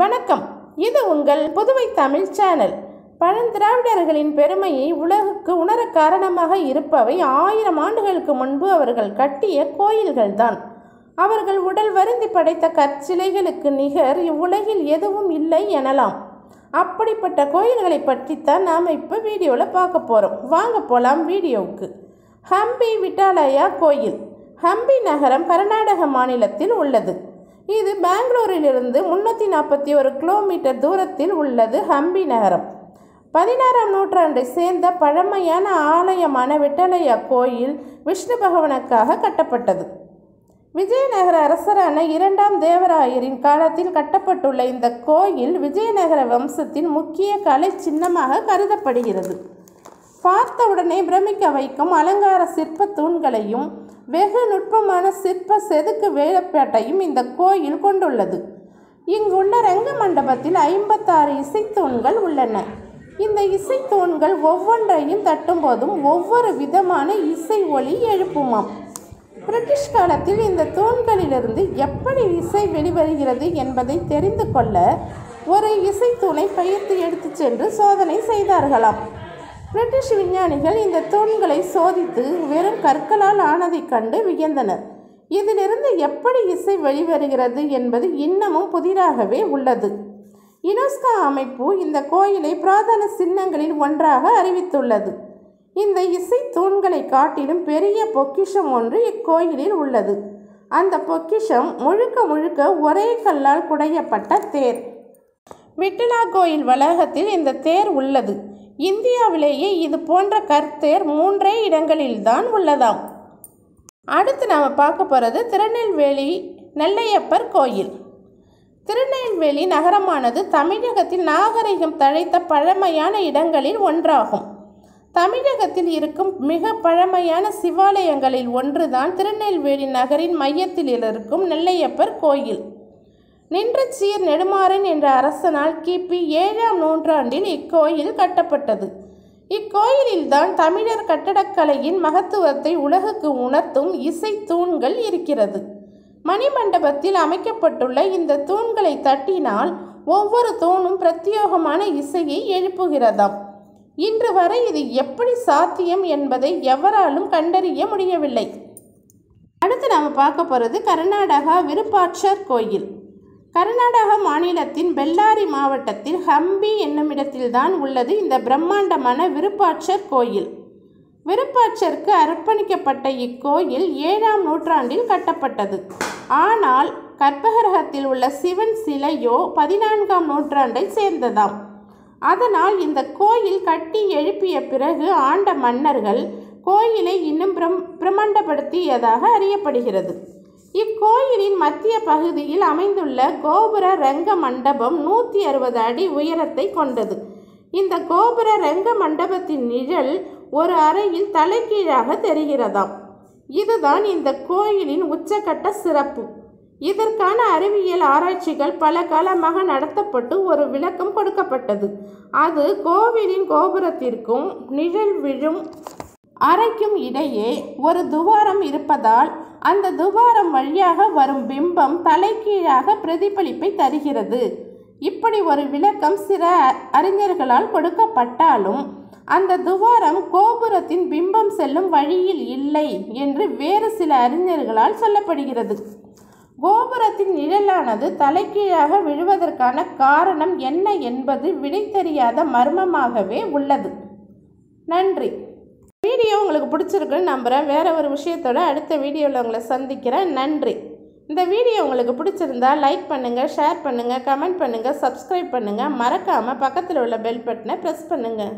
வணக்கம். இது உங்கள் புதுவை தமிழ் சேனல். பழந்திராவிடர்களின் பெருமையை உலகுக்கு உணர காரணமாக இருப்பவை ஆயிரம் ஆண்டுகளுக்கு முன்பு அவர்கள் கட்டிய கோயில்கள்தான். அவர்கள் உடல் வருந்தி படைத்த கற்சிலைகளுக்கு நிகர் இவ்வுலகில் எதுவும் இல்லை எனலாம். அப்படிப்பட்ட கோயில்களை பற்றித்தான் நாம் இப்போ வீடியோவில் பார்க்க போகிறோம் வாங்க போகலாம் வீடியோவுக்கு. ஹம்பி விட்டாலயா கோயில்? ஹம்பி நகரம் கர்நாடக மாநிலத்தில் உள்ளது. இது பெங்களூரிலிருந்து முன்னூற்றி நாற்பத்தி ஒரு கிலோமீட்டர் தூரத்தில் உள்ளது ஹம்பி நகரம். பதினாறாம் நூற்றாண்டை சேர்ந்த பழமையான ஆலயமான விட்டலையா கோயில் விஷ்ணு பகவனுக்காக கட்டப்பட்டது. விஜயநகர அரசரான இரண்டாம் தேவராயரின் காலத்தில் கட்டப்பட்டுள்ள இந்த கோயில் விஜயநகர வம்சத்தின் முக்கிய கலை சின்னமாக கருதப்படுகிறது. பார்த்தவுடனே பிரமிக்க வைக்கும் அலங்கார சிற்ப தூண்களையும் வெகு நுட்பமான சிற்ப செதுக்கு வேலைப்பாட்டையும் இந்த கோயில் கொண்டுள்ளது. இங்குள்ள ரங்க மண்டபத்தில் ஐம்பத்தாறு இசைத்தூண்கள் உள்ளன. இந்த இசைத்தூண்கள் ஒவ்வொன்றையும் தட்டும்போதும் ஒவ்வொரு விதமான இசை ஒளி எழுப்புமாம். பிரிட்டிஷ் காலத்தில் இந்த தூண்களிலிருந்து எப்படி இசை வெளிவருகிறது என்பதை தெரிந்து கொள்ள ஒரு இசைத்தூணை பயிர்த்து எடுத்துச் சென்று சோதனை செய்தார்களாம். பிரிட்டிஷ் விஞ்ஞானிகள் இந்த தூண்களை சோதித்து வெறும் கற்களால் ஆனதைக் கண்டு வியந்தனர். இதிலிருந்து எப்படி இசை வெளிவருகிறது என்பது இன்னமும் புதிராகவே உள்ளது. யுனெஸ்கோ அமைப்பு இந்த கோயிலை புராதன சின்னங்களில் ஒன்றாக அறிவித்துள்ளது. இந்த இசை தூண்களை காட்டிலும் பெரிய பொக்கிஷம் ஒன்று இக்கோயிலில் உள்ளது. அந்த பொக்கிஷம் முழுக்க முழுக்க ஒரே கல்லால் குடையப்பட்ட தேர். விட்டலா கோயில் வளாகத்தில் இந்த தேர் உள்ளது. இந்தியாவிலேயே இது போன்ற கருத்தேர் மூன்றே இடங்களில்தான் உள்ளதாம். அடுத்து நாம் பார்க்க போகிறது திருநெல்வேலி நெல்லையப்பர் கோயில். திருநெல்வேலி நகரமானது தமிழகத்தில் நாகரிகம் தழைத்த பழமையான இடங்களில் ஒன்றாகும். தமிழகத்தில் இருக்கும் மிக பழமையான சிவாலயங்களில் ஒன்றுதான் திருநெல்வேலி நகரின் மையத்தில் இருக்கும் நெல்லையப்பர் கோயில். நின்ற சீர் நெடுமாறன் என்ற அரசனால் கிபி ஏழாம் நூற்றாண்டில் இக்கோயில் கட்டப்பட்டது. இக்கோயிலில்தான் தமிழர் கட்டடக்கலையின் மகத்துவத்தை உலகுக்கு உணர்த்தும் இசை தூண்கள் இருக்கிறது. மணிமண்டபத்தில் அமைக்கப்பட்டுள்ள இந்த தூண்களை தட்டினால் ஒவ்வொரு தூணும் பிரத்யேகமான இசையை எழுப்புகிறதாம். இன்று வரை இது எப்படி சாத்தியம் என்பதை எவராலும் கண்டறிய முடியவில்லை. அடுத்து நாம் பார்க்க போகிறது கர்நாடகா விருப்பாட்சர் கோயில். கர்நாடக மாநிலத்தின் பெல்லாரி மாவட்டத்தில் ஹம்பி என்னுமிடத்தில்தான் உள்ளது இந்த பிரம்மாண்டமான விருப்பாட்சர் கோயில். விருப்பாட்சருக்கு அர்ப்பணிக்கப்பட்ட இக்கோயில் ஏழாம் நூற்றாண்டில் கட்டப்பட்டது. ஆனால் கற்பகிரகத்தில் உள்ள சிவன் சிலையோ பதினான்காம் நூற்றாண்டை சேர்ந்ததாம். அதனால் இந்த கோயில் கட்டி எழுப்பிய பிறகு ஆண்ட மன்னர்கள் கோயிலை இன்னும் பிரம் பிரம்மாண்டப்படுத்தியதாக அறியப்படுகிறது. இக்கோயிலின் மத்திய பகுதியில் அமைந்துள்ள கோபுர ரங்க மண்டபம் நூற்றி அறுபது அடி உயரத்தை கொண்டது. இந்த கோபுர ரங்க மண்டபத்தின் நிழல் ஒரு அறையில் தலைகீழாக தெரிகிறதாம். இதுதான் இந்த கோயிலின் உச்சக்கட்ட சிறப்பு. இதற்கான அறிவியல் ஆராய்ச்சிகள் பல காலமாக நடத்தப்பட்டு ஒரு விளக்கம் கொடுக்கப்பட்டது. அது கோவிலின் கோபுரத்திற்கும் நிழல் விழும் அறைக்கும் இடையே ஒரு துவாரம் இருப்பதால் அந்த துவாரம் வழியாக வரும் பிம்பம் தலைகீழாக பிரதிபலிப்பை தருகிறது. இப்படி ஒரு விளக்கம் சில அறிஞர்களால் கொடுக்கப்பட்டாலும் அந்த துவாரம் கோபுரத்தின் பிம்பம் செல்லும் வழியில் இல்லை என்று வேறு சில அறிஞர்களால் சொல்லப்படுகிறது. கோபுரத்தின் நிழலானது தலைகீழாக விழுவதற்கான காரணம் என்ன என்பது விடை தெரியாத மர்மமாகவே உள்ளது. நன்றி. வீடியோ உங்களுக்கு பிடிச்சிருக்குன்னு நம்புகிறேன் வேறு ஒரு விஷயத்தோட அடுத்த வீடியோவில் உங்களை சந்திக்கிறேன். நன்றி. இந்த வீடியோ உங்களுக்கு பிடிச்சிருந்தா லைக் பண்ணுங்கள் ஷேர் பண்ணுங்கள் கமெண்ட் பண்ணுங்கள் சப்ஸ்கிரைப் பண்ணுங்கள் மறக்காமல் பக்கத்தில் உள்ள பெல் பட்டனை ப்ரெஸ் பண்ணுங்கள்